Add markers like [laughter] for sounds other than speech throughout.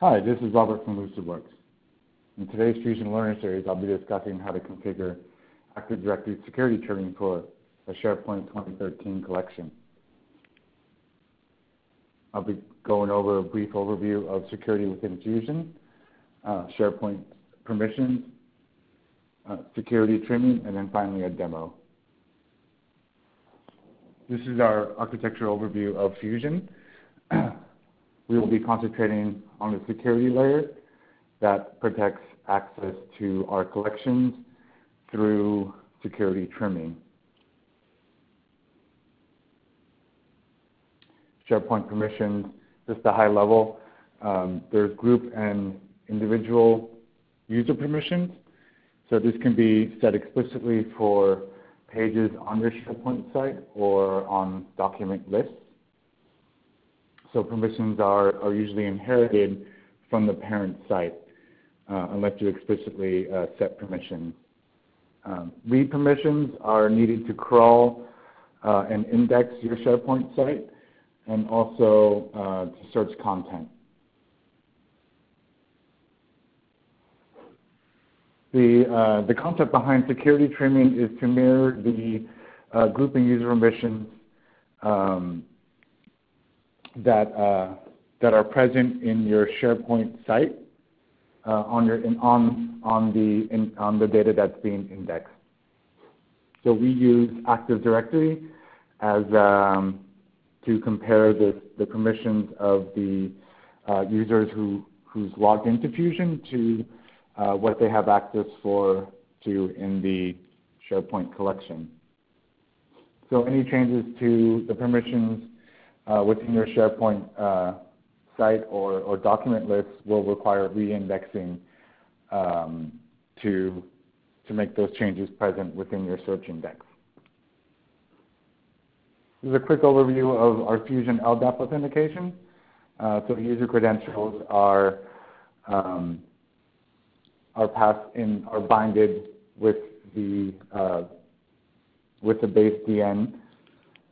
Hi, this is Robert from LucidWorks. In today's Fusion Learner Series, I'll be discussing how to configure Active Directory security trimming for a SharePoint 2013 collection. I'll be going over a brief overview of security within Fusion, uh, SharePoint permissions, uh, security trimming, and then finally a demo. This is our architectural overview of Fusion. [clears throat] we will be concentrating on the security layer that protects access to our collections through security trimming. SharePoint permissions, just a high level. Um, there's group and individual user permissions. So this can be set explicitly for pages on your SharePoint site or on document lists. So permissions are, are usually inherited from the parent site uh, unless you explicitly uh, set permissions. Um, read permissions are needed to crawl uh, and index your SharePoint site and also uh, to search content. The, uh, the concept behind security trimming is to mirror the uh, grouping user permissions um, that, uh, that are present in your SharePoint site uh, on, your, in, on, on, the, in, on the data that's being indexed. So we use Active Directory as um, to compare the, the permissions of the uh, users who, who's logged into Fusion to uh, what they have access for to in the SharePoint collection. So any changes to the permissions within your SharePoint uh, site or, or document list will require re-indexing um, to, to make those changes present within your search index. This is a quick overview of our Fusion LDAP authentication. Uh, so user credentials are um, are passed in are binded with the uh, with the base DN, uh,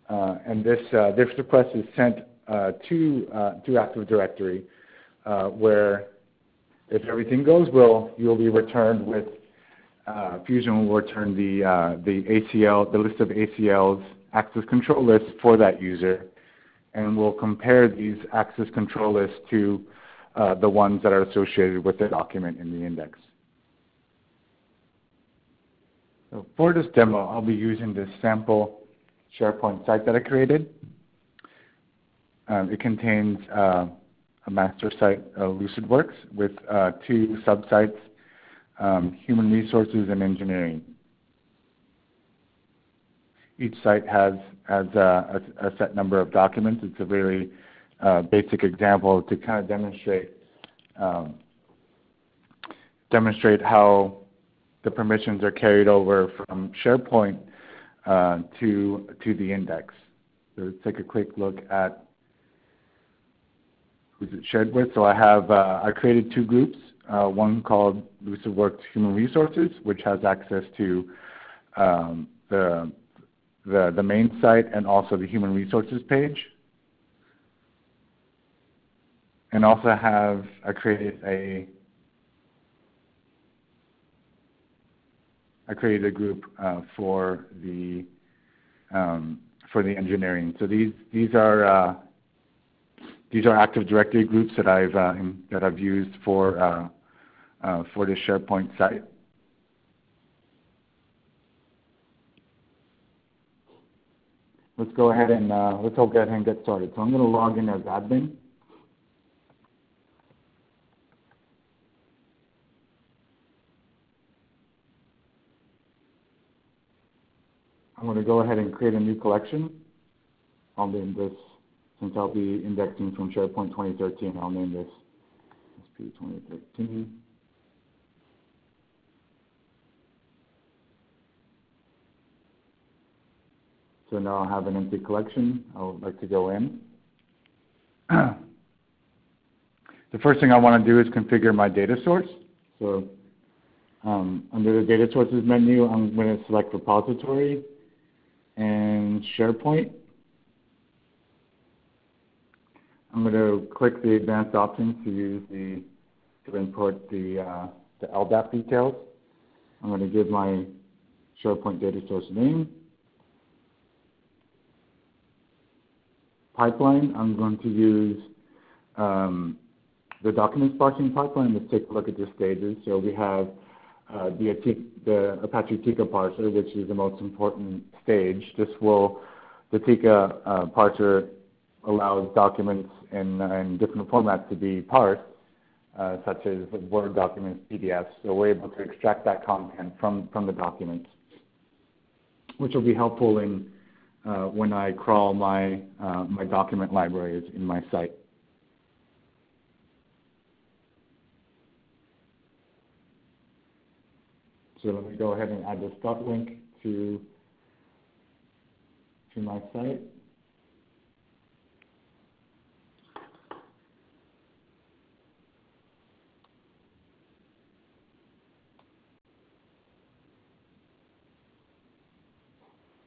and this uh, this request is sent uh, to uh, to Active Directory, where if everything goes well, you'll be returned with Fusion will return the the ACL the list of ACLs access control lists for that user, and we'll compare these access control lists to uh, the ones that are associated with the document in the index. So for this demo, I'll be using this sample SharePoint site that I created. Um, it contains uh, a master site, uh, LucidWorks, with uh, two subsites, um, human resources and engineering each site has, has a, a, a, set number of documents. It's a very uh, basic example to kind of demonstrate um, demonstrate how the permissions are carried over from SharePoint uh, to to the index. So let's take a quick look at who's it shared with. So I have uh, I created two groups. Uh, one called LucidWorks Human Resources, which has access to um, the the, the main site and also the human resources page. And also have I created a I created a group uh, for the um, for the engineering. So these these are uh, these are Active Directory groups that I've uh, that I've used for uh, uh, for the SharePoint site. let's go ahead and uh, let's go ahead and get started. So I'm going to log in as admin. I'm going to go ahead and create a new collection. I'll name this, since I'll be indexing from SharePoint 2013, I'll name this SP 2013. So now I have an empty collection. I would like to go in. [clears throat] the first thing I want to do is configure my data source. So um, under the data sources menu, I'm going to select repository and SharePoint. I'm going to click the advanced options to use the to import the uh, the LDAP details. I'm going to give my SharePoint data source name. Pipeline, I'm going to use um, the document parsing pipeline. Let's take a look at the stages. So we have the, Apache Tika parser, which is the most important stage. This will, the Tika uh, parser allows documents in, different formats to be parsed, uh, such as Word documents, PDFs. So we're able to extract that content from, from the documents, which will be helpful in uh, when I crawl my, my document libraries in my site. So let me go ahead and add the start link to, to my site.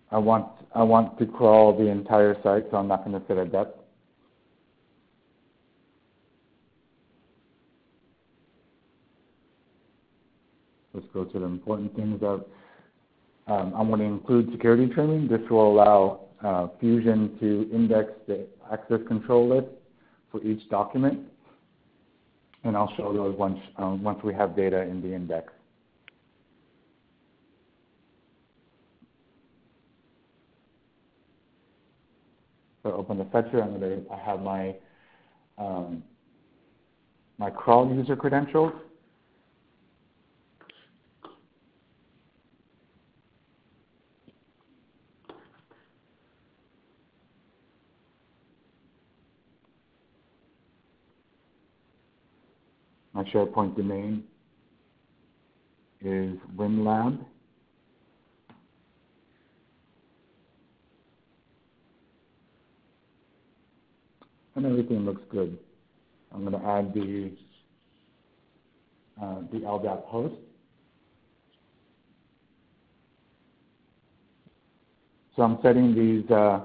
I want I want to crawl the entire site, so I'm not going to set a depth. Go to the important things that um, I'm going to include security trimming. This will allow uh, Fusion to index the access control list for each document, and I'll show those once um, once we have data in the index. So open the fetcher. I'm going to I have my um, my crawl user credentials. My SharePoint domain is WinLab. and everything looks good. I'm going to add the, uh, the LDAP host. So I'm setting these, uh,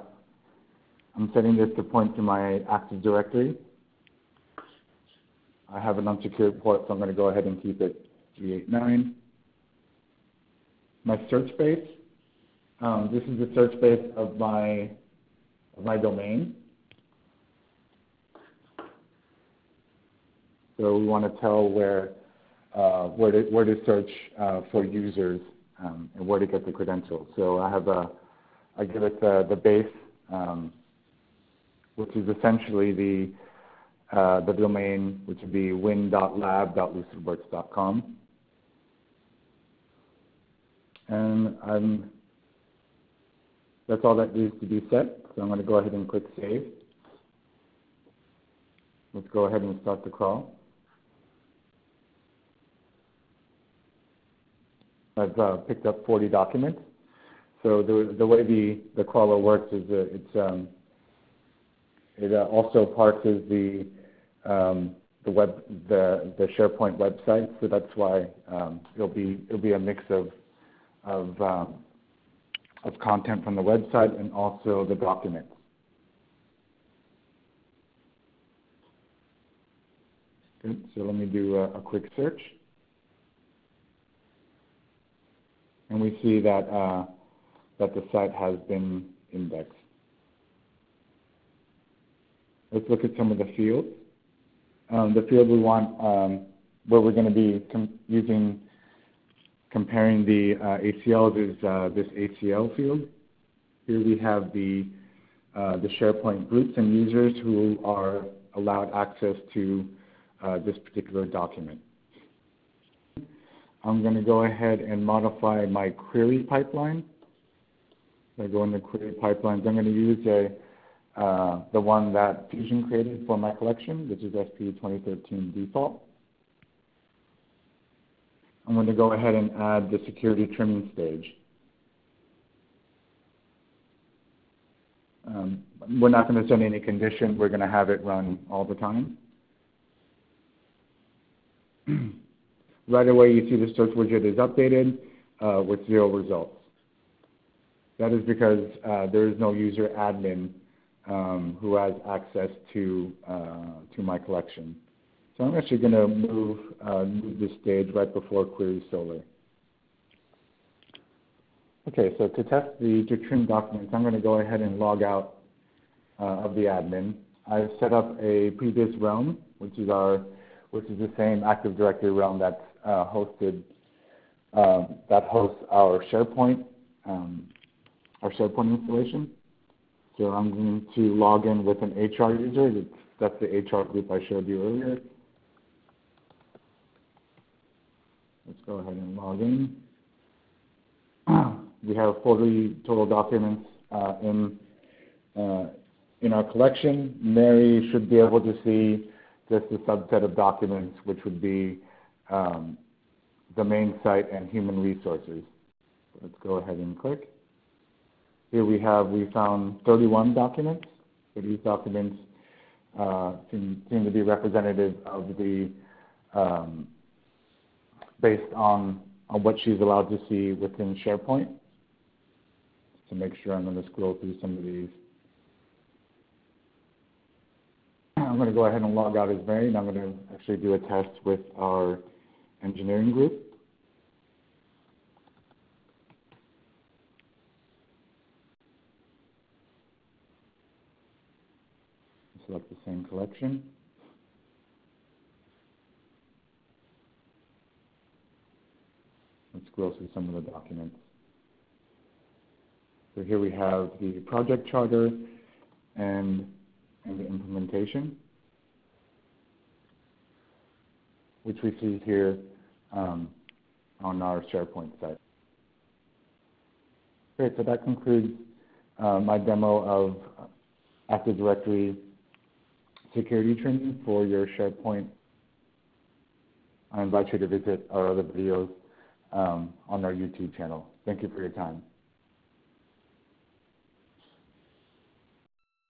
I'm setting this to point to my Active Directory. I have an unsecured port, so I'm going to go ahead and keep it 389. My search base, um, this is the search base of my, of my domain. So we want to tell where, uh, where, to, where to search uh, for users um, and where to get the credentials. So I have a, I give it the, the base, um, which is essentially the, the domain, which would be win.lab.lucidworks.com. And I'm, that's all that needs to be set. So I'm going to go ahead and click Save. Let's go ahead and start the crawl. I've uh, picked up 40 documents. So the, the way the, the crawler works is that it's, um, it uh, also parses the, the, web, the, SharePoint website. So that's why um, it'll, be, a mix of, of, um, of content from the website and also the documents. Good. So let me do a, quick search. and we see that, uh, that the site has been indexed. Let's look at some of the fields. Um, the field we want, um, where we're going to be using, comparing the uh, ACLs is uh, this ACL field. Here we have the, uh, the SharePoint groups and users who are allowed access to this particular document. I'm going to go ahead and modify my query pipeline. I go into query pipelines. I'm going to use a, uh, the one that Fusion created for my collection, which is SP 2013 default. I'm going to go ahead and add the security trimming stage. Um, we're not going to send any condition. We're going to have it run all the time. [clears throat] Right away, you see the search widget is updated uh, with zero results. That is because uh, there is no user admin um, who has access to, uh, to my collection. So I'm actually going to move, uh, move the stage right before Query Solr. Okay, so to test the to trim documents, I'm going to go ahead and log out uh, of the admin. I've set up a previous realm, which is our, which is the same Active Directory realm that's uh, hosted, um, that hosts our SharePoint, um, our SharePoint installation. So I'm going to log in with an HR user. That's the HR group I showed you earlier. Let's go ahead and log in. [clears throat] we have 40 total documents uh, in uh, in our collection. Mary should be able to see just a subset of documents, which would be um, the main site and human resources. Let's go ahead and click. Here we have, we found 31 documents. So these documents uh, seem, seem, to be representative of the, um, based on, on what she's allowed to see within SharePoint. To make sure I'm going to scroll through some of these. I'm going to go ahead and log out as Mary, and I'm going to actually do a test with our engineering group. Select the same collection. Let's scroll through some of the documents. So here we have the project charter and, and the implementation, which we see here um, on our SharePoint site. Great, so that concludes uh, my demo of Active Directory security trimming for your SharePoint. I invite you to visit our other videos um, on our YouTube channel. Thank you for your time.